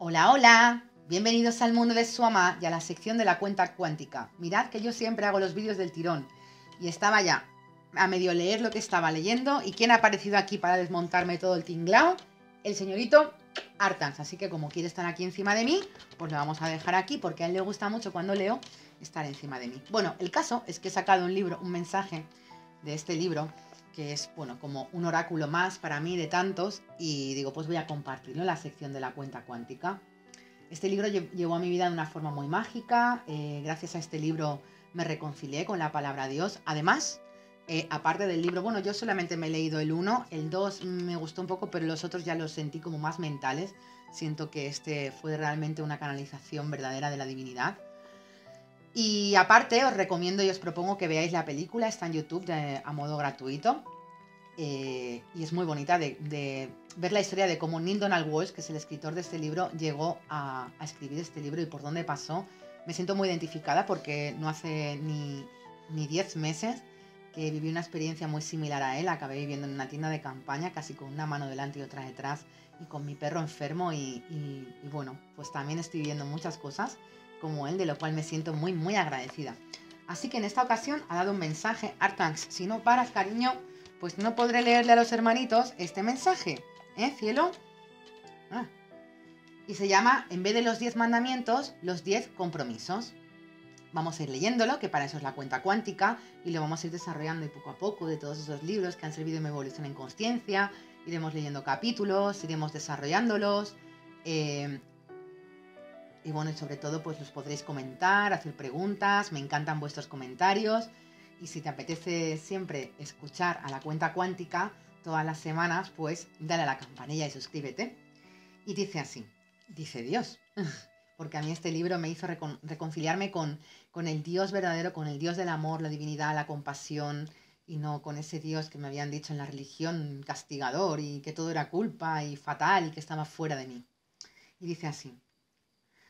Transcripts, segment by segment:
Hola, hola. Bienvenidos al mundo de su y a la sección de la cuenta cuántica. Mirad que yo siempre hago los vídeos del tirón. Y estaba ya a medio leer lo que estaba leyendo. ¿Y quién ha aparecido aquí para desmontarme todo el tinglao? El señorito Artans. Así que como quiere estar aquí encima de mí, pues lo vamos a dejar aquí porque a él le gusta mucho cuando leo estar encima de mí. Bueno, el caso es que he sacado un libro, un mensaje de este libro que es, bueno, como un oráculo más para mí de tantos, y digo, pues voy a compartirlo en la sección de la cuenta cuántica. Este libro llegó a mi vida de una forma muy mágica, eh, gracias a este libro me reconcilié con la palabra Dios. Además, eh, aparte del libro, bueno, yo solamente me he leído el 1, el 2 me gustó un poco, pero los otros ya los sentí como más mentales. Siento que este fue realmente una canalización verdadera de la divinidad. Y aparte os recomiendo y os propongo que veáis la película, está en YouTube a modo gratuito. Eh, y es muy bonita de, ver la historia de cómo Neil Donald Walsh, que es el escritor de este libro, llegó a, escribir este libro y por dónde pasó. Me siento muy identificada porque no hace ni 10 meses que viví una experiencia muy similar a él. Acabé viviendo en una tienda de campaña, casi con una mano delante y otra detrás, y con mi perro enfermo. Y, y bueno, pues también estoy viviendo muchas cosas como él, de lo cual me siento muy, muy agradecida. Así que en esta ocasión ha dado un mensaje, Artanx, si no paras, cariño, pues no podré leerle a los hermanitos este mensaje, ¿eh, cielo? Ah. Y se llama, en vez de los 10 mandamientos, los 10 compromisos. Vamos a ir leyéndolo, que para eso es la cuenta cuántica, y lo vamos a ir desarrollando poco a poco de todos esos libros que han servido en mi evolución en conciencia. Iremos leyendo capítulos, iremos desarrollándolos. Eh, y bueno, y sobre todo, pues los podréis comentar, hacer preguntas, me encantan vuestros comentarios. Y si te apetece siempre escuchar a la cuenta cuántica todas las semanas, pues dale a la campanilla y suscríbete. Y dice así, dice Dios, porque a mí este libro me hizo reconciliarme con, con el Dios verdadero, con el Dios del amor, la divinidad, la compasión, y no con ese Dios que me habían dicho en la religión castigador y que todo era culpa y fatal y que estaba fuera de mí. Y dice así,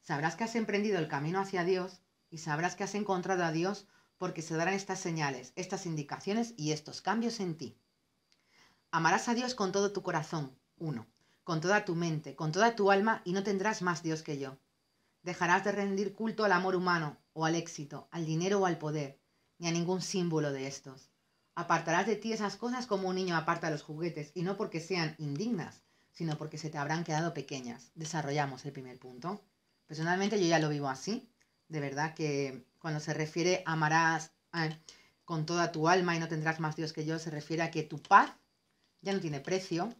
Sabrás que has emprendido el camino hacia Dios y sabrás que has encontrado a Dios porque se darán estas señales, estas indicaciones y estos cambios en ti. Amarás a Dios con todo tu corazón, uno, con toda tu mente, con toda tu alma y no tendrás más Dios que yo. Dejarás de rendir culto al amor humano o al éxito, al dinero o al poder, ni a ningún símbolo de estos. Apartarás de ti esas cosas como un niño aparta los juguetes y no porque sean indignas, sino porque se te habrán quedado pequeñas. Desarrollamos el primer punto. Personalmente yo ya lo vivo así. De verdad que cuando se refiere amarás eh, con toda tu alma y no tendrás más Dios que yo, se refiere a que tu paz ya no tiene precio,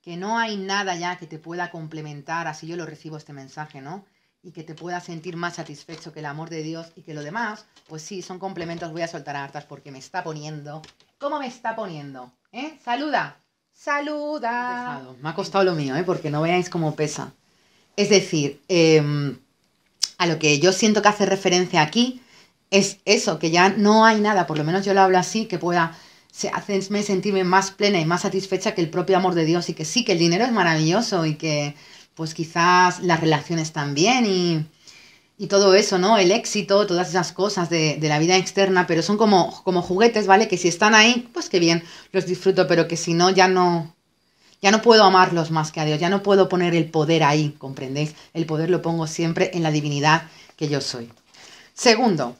que no hay nada ya que te pueda complementar, así yo lo recibo este mensaje, ¿no? Y que te pueda sentir más satisfecho que el amor de Dios y que lo demás, pues sí, son complementos, voy a soltar hartas porque me está poniendo. ¿Cómo me está poniendo? ¿Eh? Saluda. Saluda. Me ha costado lo mío, ¿eh? Porque no veáis cómo pesa. Es decir, em, a lo que yo siento que hace referencia aquí es eso, que ya no hay nada, por lo menos yo lo hablo así, que pueda hacerme sentirme más plena y más satisfecha que el propio amor de Dios y que sí, que el dinero es maravilloso y que pues quizás las relaciones también y, y todo eso, ¿no? El éxito, todas esas cosas de, de, la vida externa, pero son como, como juguetes, ¿vale? Que si están ahí, pues qué bien, los disfruto, pero que si no, ya no, ya no puedo amarlos más que a Dios, ya no puedo poner el poder ahí, ¿comprendéis? El poder lo pongo siempre en la divinidad que yo soy. Segundo,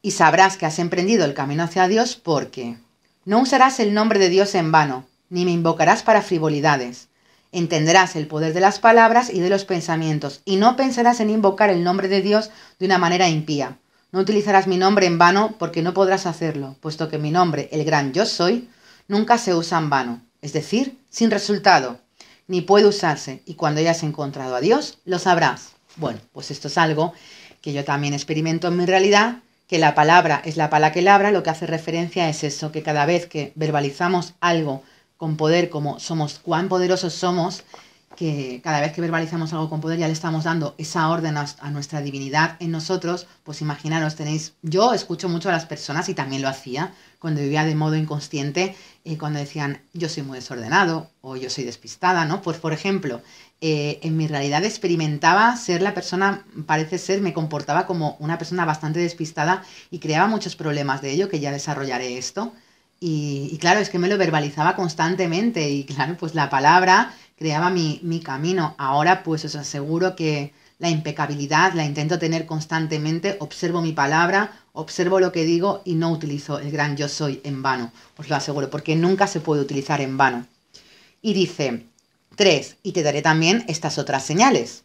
y sabrás que has emprendido el camino hacia Dios porque no usarás el nombre de Dios en vano, ni me invocarás para frivolidades. Entenderás el poder de las palabras y de los pensamientos, y no pensarás en invocar el nombre de Dios de una manera impía. No utilizarás mi nombre en vano porque no podrás hacerlo, puesto que mi nombre, el gran yo soy, nunca se usa en vano, es decir, sin resultado, ni puede usarse, y cuando hayas encontrado a Dios, lo sabrás. Bueno, pues esto es algo que yo también experimento en mi realidad, que la palabra es la pala que labra, lo que hace referencia es eso, que cada vez que verbalizamos algo con poder, como somos, cuán poderosos somos, que cada vez que verbalizamos algo con poder ya le estamos dando esa orden a, nuestra divinidad en nosotros, pues imaginaros, tenéis, yo escucho mucho a las personas y también lo hacía cuando vivía de modo inconsciente, eh, cuando decían yo soy muy desordenado o yo soy despistada, ¿no? Pues por ejemplo, eh, en mi realidad experimentaba ser la persona, parece ser, me comportaba como una persona bastante despistada y creaba muchos problemas de ello, que ya desarrollaré esto. Y, y, claro, es que me lo verbalizaba constantemente y claro, pues la palabra creaba mi, mi camino. Ahora pues os aseguro que la impecabilidad la intento tener constantemente, observo mi palabra, observo lo que digo y no utilizo el gran yo soy en vano, os lo aseguro, porque nunca se puede utilizar en vano. Y dice, tres, y te daré también estas otras señales.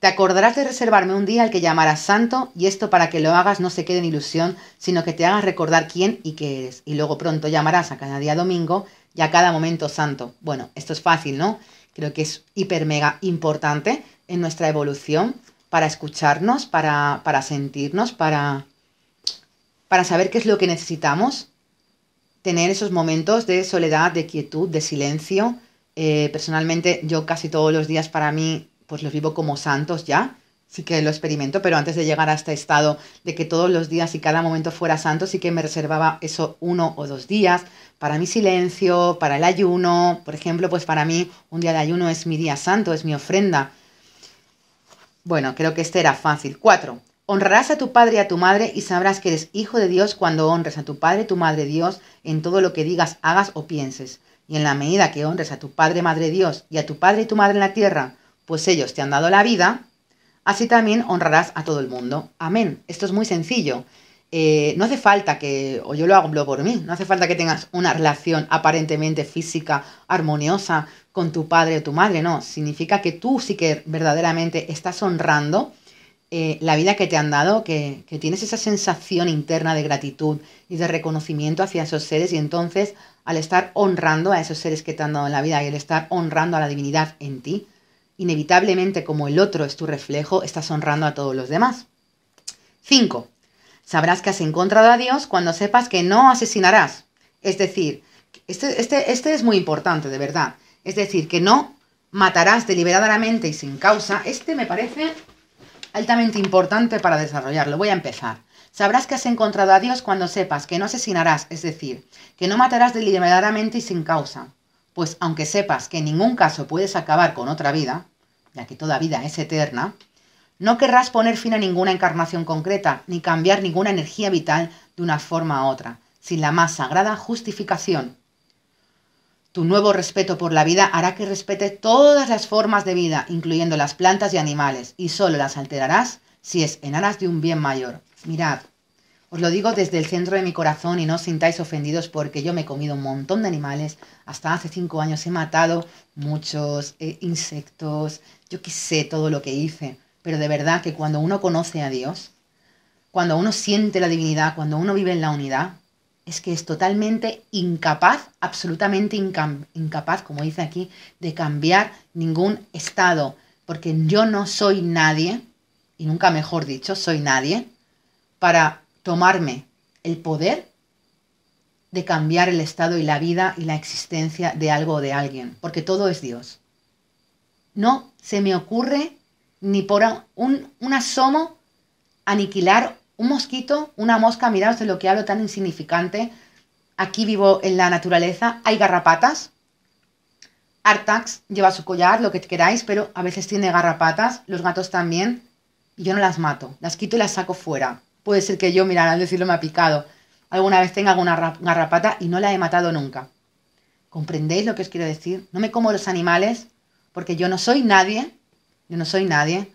Te acordarás de reservarme un día al que llamarás santo, y esto para que lo hagas no se quede en ilusión, sino que te hagas recordar quién y qué eres. Y luego pronto llamarás a cada día domingo y a cada momento santo. Bueno, esto es fácil, ¿no? Creo que es hiper mega importante en nuestra evolución para escucharnos, para, para sentirnos, para, para saber qué es lo que necesitamos. Tener esos momentos de soledad, de quietud, de silencio. Eh, personalmente, yo casi todos los días para mí, pues los vivo como santos ya sí que lo experimento, pero antes de llegar a este estado de que todos los días y cada momento fuera santo, sí que me reservaba eso uno o dos días para mi silencio, para el ayuno. Por ejemplo, pues para mí un día de ayuno es mi día santo, es mi ofrenda. Bueno, creo que este era fácil. Cuatro. Honrarás a tu padre y a tu madre y sabrás que eres hijo de Dios cuando honres a tu padre y tu madre Dios en todo lo que digas, hagas o pienses. Y en la medida que honres a tu padre, madre Dios y a tu padre y tu madre en la tierra, pues ellos te han dado la vida, Así también honrarás a todo el mundo. Amén. Esto es muy sencillo. Eh, no hace falta que, o yo lo hago por mí, no hace falta que tengas una relación aparentemente física, armoniosa con tu padre o tu madre, no. Significa que tú sí que verdaderamente estás honrando eh, la vida que te han dado, que, que tienes esa sensación interna de gratitud y de reconocimiento hacia esos seres y entonces al estar honrando a esos seres que te han dado la vida y al estar honrando a la divinidad en ti, inevitablemente como el otro es tu reflejo, estás honrando a todos los demás. 5. Sabrás que has encontrado a Dios cuando sepas que no asesinarás. Es decir, este, este, este es muy importante, de verdad. Es decir, que no matarás deliberadamente y sin causa. Este me parece altamente importante para desarrollarlo. Voy a empezar. Sabrás que has encontrado a Dios cuando sepas que no asesinarás, es decir, que no matarás deliberadamente y sin causa pues aunque sepas que en ningún caso puedes acabar con otra vida, ya que toda vida es eterna, no querrás poner fin a ninguna encarnación concreta, ni cambiar ninguna energía vital de una forma a otra, sin la más sagrada justificación. Tu nuevo respeto por la vida hará que respete todas las formas de vida, incluyendo las plantas y animales, y solo las alterarás si es en aras de un bien mayor. Mirad, os lo digo desde el centro de mi corazón y no os sintáis ofendidos porque yo me he comido un montón de animales. Hasta hace cinco años he matado muchos eh, insectos, yo qué sé todo lo que hice. Pero de verdad que cuando uno conoce a Dios, cuando uno siente la divinidad, cuando uno vive en la unidad, es que es totalmente incapaz, absolutamente incapaz, como dice aquí, de cambiar ningún estado. Porque yo no soy nadie, y nunca mejor dicho, soy nadie, para tomarme el poder de cambiar el estado y la vida y la existencia de algo o de alguien, porque todo es Dios. No se me ocurre ni por un, asomo aniquilar un mosquito, una mosca, miraos de lo que hablo tan insignificante. Aquí vivo en la naturaleza, hay garrapatas. Artax lleva su collar, lo que queráis, pero a veces tiene garrapatas, los gatos también, y yo no las mato, las quito y las saco fuera. Puede ser que yo, mirad, al decirlo me ha picado. Alguna vez tenga alguna garrapata y no la he matado nunca. ¿Comprendéis lo que os quiero decir? No me como los animales porque yo no soy nadie, yo no soy nadie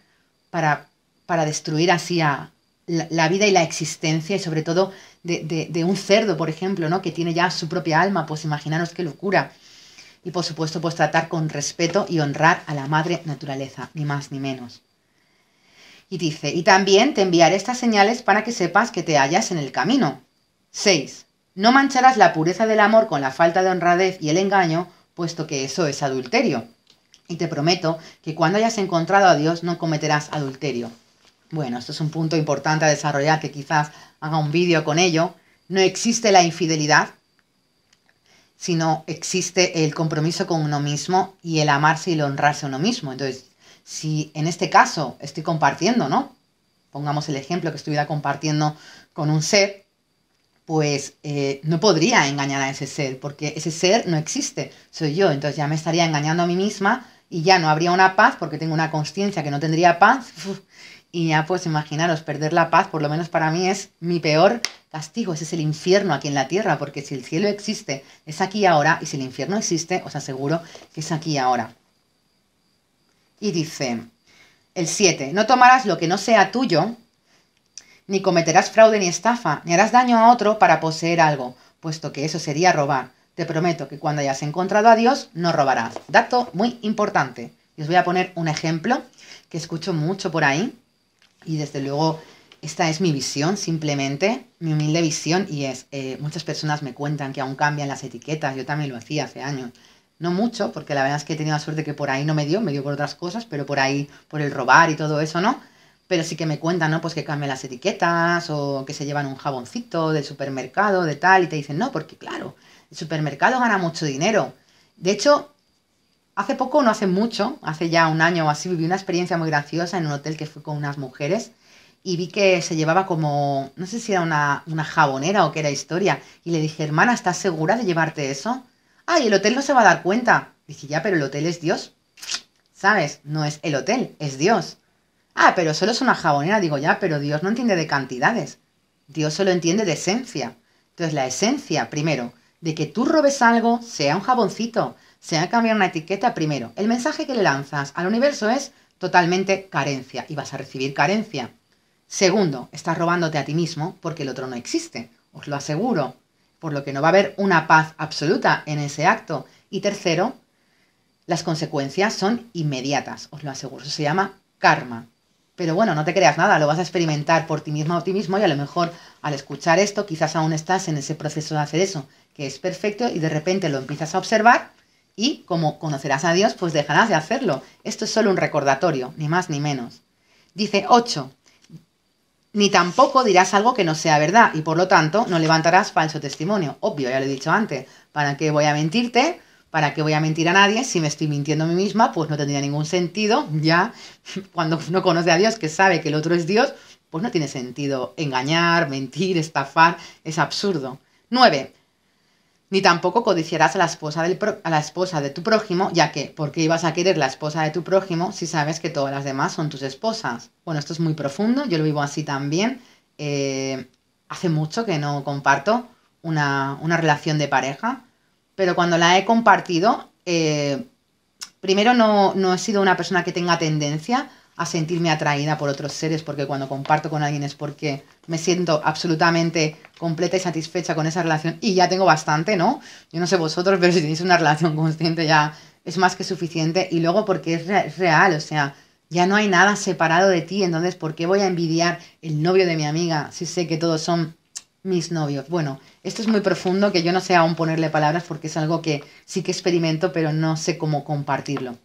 para, para destruir así a la, vida y la existencia y sobre todo de, de, un cerdo, por ejemplo, ¿no? que tiene ya su propia alma, pues imaginaros qué locura. Y por supuesto, pues tratar con respeto y honrar a la madre naturaleza, ni más ni menos. Y dice, y también te enviaré estas señales para que sepas que te hallas en el camino. 6. No mancharás la pureza del amor con la falta de honradez y el engaño, puesto que eso es adulterio. Y te prometo que cuando hayas encontrado a Dios no cometerás adulterio. Bueno, esto es un punto importante a desarrollar, que quizás haga un vídeo con ello. No existe la infidelidad, sino existe el compromiso con uno mismo y el amarse y el honrarse a uno mismo. Entonces, si en este caso estoy compartiendo, ¿no? Pongamos el ejemplo que estuviera compartiendo con un ser, pues eh, no podría engañar a ese ser, porque ese ser no existe, soy yo, entonces ya me estaría engañando a mí misma y ya no habría una paz porque tengo una conciencia que no tendría paz. y ya pues imaginaros, perder la paz, por lo menos para mí es mi peor castigo, ese es el infierno aquí en la tierra, porque si el cielo existe, es aquí ahora, y si el infierno existe, os aseguro que es aquí ahora. Y dice, el 7, no tomarás lo que no sea tuyo, ni cometerás fraude ni estafa, ni harás daño a otro para poseer algo, puesto que eso sería robar. Te prometo que cuando hayas encontrado a Dios, no robarás. Dato muy importante. Y os voy a poner un ejemplo que escucho mucho por ahí. Y desde luego, esta es mi visión, simplemente, mi humilde visión. Y es, eh, muchas personas me cuentan que aún cambian las etiquetas. Yo también lo hacía hace años. No mucho, porque la verdad es que he tenido la suerte que por ahí no me dio, me dio por otras cosas, pero por ahí, por el robar y todo eso, ¿no? Pero sí que me cuentan, ¿no? Pues que cambian las etiquetas o que se llevan un jaboncito del supermercado, de tal, y te dicen, no, porque claro, el supermercado gana mucho dinero. De hecho, hace poco, no hace mucho, hace ya un año o así, viví una experiencia muy graciosa en un hotel que fui con unas mujeres y vi que se llevaba como, no sé si era una, una jabonera o qué era historia, y le dije, hermana, ¿estás segura de llevarte eso? Ah, y el hotel no se va a dar cuenta. Dije, ya, pero el hotel es Dios. ¿Sabes? No es el hotel, es Dios. Ah, pero solo es una jabonera. Digo, ya, pero Dios no entiende de cantidades. Dios solo entiende de esencia. Entonces, la esencia, primero, de que tú robes algo, sea un jaboncito, sea cambiar una etiqueta, primero, el mensaje que le lanzas al universo es totalmente carencia y vas a recibir carencia. Segundo, estás robándote a ti mismo porque el otro no existe, os lo aseguro, por lo que no va a haber una paz absoluta en ese acto. Y tercero, las consecuencias son inmediatas, os lo aseguro, eso se llama karma. Pero bueno, no te creas nada, lo vas a experimentar por ti mismo o ti mismo y a lo mejor al escuchar esto quizás aún estás en ese proceso de hacer eso, que es perfecto y de repente lo empiezas a observar y como conocerás a Dios, pues dejarás de hacerlo. Esto es solo un recordatorio, ni más ni menos. Dice 8. Ni tampoco dirás algo que no sea verdad y por lo tanto no levantarás falso testimonio. Obvio, ya lo he dicho antes. ¿Para qué voy a mentirte? ¿Para qué voy a mentir a nadie? Si me estoy mintiendo a mí misma, pues no tendría ningún sentido. Ya, cuando uno conoce a Dios, que sabe que el otro es Dios, pues no tiene sentido engañar, mentir, estafar. Es absurdo. 9 ni tampoco codiciarás a la, esposa del a la esposa de tu prójimo, ya que, ¿por qué ibas a querer la esposa de tu prójimo si sabes que todas las demás son tus esposas? Bueno, esto es muy profundo, yo lo vivo así también. Eh, hace mucho que no comparto una, relación de pareja, pero cuando la he compartido, eh, primero no, no he sido una persona que tenga tendencia a sentirme atraída por otros seres, porque cuando comparto con alguien es porque me siento absolutamente completa y satisfecha con esa relación y ya tengo bastante, ¿no? Yo no sé vosotros, pero si tenéis una relación consciente ya es más que suficiente y luego porque es, real, o sea, ya no hay nada separado de ti, entonces ¿por qué voy a envidiar el novio de mi amiga si sé que todos son mis novios? Bueno, esto es muy profundo que yo no sé aún ponerle palabras porque es algo que sí que experimento, pero no sé cómo compartirlo.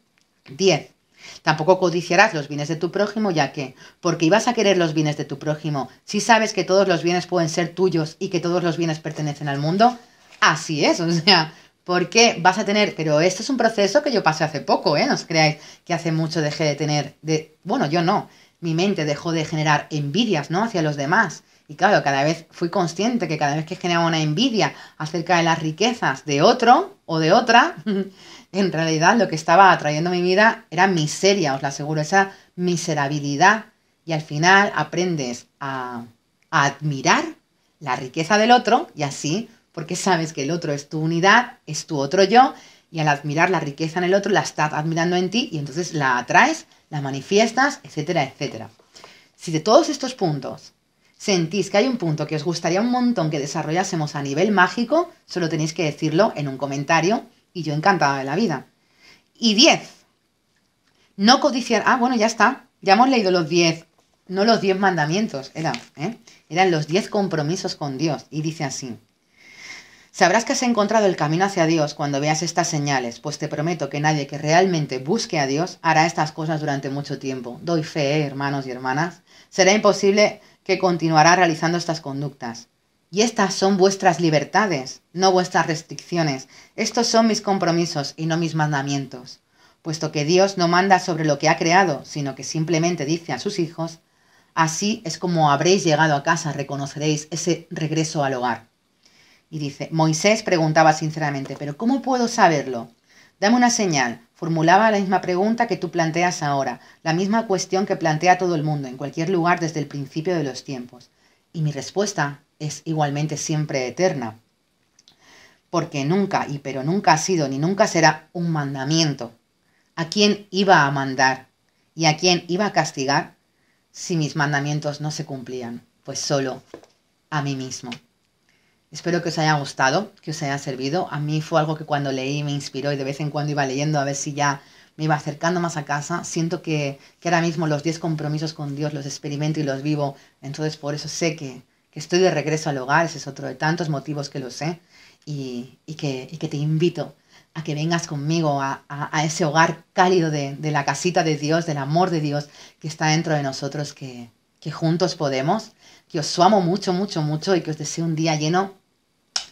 10. Tampoco codiciarás los bienes de tu prójimo, ya que, porque ibas a querer los bienes de tu prójimo, si sabes que todos los bienes pueden ser tuyos y que todos los bienes pertenecen al mundo, así es, o sea, ¿por qué vas a tener? Pero esto es un proceso que yo pasé hace poco, ¿eh? No os creáis que hace mucho dejé de tener, de, bueno, yo no, mi mente dejó de generar envidias, ¿no? Hacia los demás. Y claro, cada vez fui consciente que cada vez que generaba una envidia acerca de las riquezas de otro o de otra, en realidad lo que estaba atrayendo a mi vida era miseria, os lo aseguro, esa miserabilidad. Y al final aprendes a, admirar la riqueza del otro y así, porque sabes que el otro es tu unidad, es tu otro yo, y al admirar la riqueza en el otro, la estás admirando en ti y entonces la atraes, la manifiestas, etcétera, etcétera. Si de todos estos puntos sentís que hay un punto que os gustaría un montón que desarrollásemos a nivel mágico, solo tenéis que decirlo en un comentario y yo encantada de la vida. Y 10. No codiciar. Ah, bueno, ya está. Ya hemos leído los 10. No los 10 mandamientos, era, ¿eh? eran los 10 compromisos con Dios. Y dice así. Sabrás que has encontrado el camino hacia Dios cuando veas estas señales, pues te prometo que nadie que realmente busque a Dios hará estas cosas durante mucho tiempo. Doy fe, hermanos y hermanas. Será imposible que continuará realizando estas conductas. Y estas son vuestras libertades, no vuestras restricciones. Estos son mis compromisos y no mis mandamientos. Puesto que Dios no manda sobre lo que ha creado, sino que simplemente dice a sus hijos, así es como habréis llegado a casa, reconoceréis ese regreso al hogar. Y dice, Moisés preguntaba sinceramente, pero ¿cómo puedo saberlo? Dame una señal. Formulaba la misma pregunta que tú planteas ahora, la misma cuestión que plantea todo el mundo, en cualquier lugar desde el principio de los tiempos. Y mi respuesta es igualmente siempre eterna, porque nunca y pero nunca ha sido ni nunca será un mandamiento. ¿A quién iba a mandar? ¿Y a quién iba a castigar si mis mandamientos no se cumplían? Pues solo a mí mismo. Espero que os haya gustado, que os haya servido. A mí fue algo que cuando leí me inspiró y de vez en cuando iba leyendo a ver si ya me iba acercando más a casa. Siento que, ahora mismo los 10 compromisos con Dios los experimento y los vivo. Entonces por eso sé que, estoy de regreso al hogar. Ese es otro de tantos motivos que lo sé. Y, que, te invito a que vengas conmigo a, ese hogar cálido de, la casita de Dios, del amor de Dios que está dentro de nosotros, que, que juntos podemos que os amo mucho, mucho, mucho y que os deseo un día lleno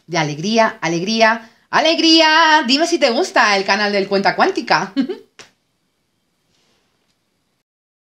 de alegría, alegría, alegría. Dime si te gusta el canal del Cuenta Cuántica.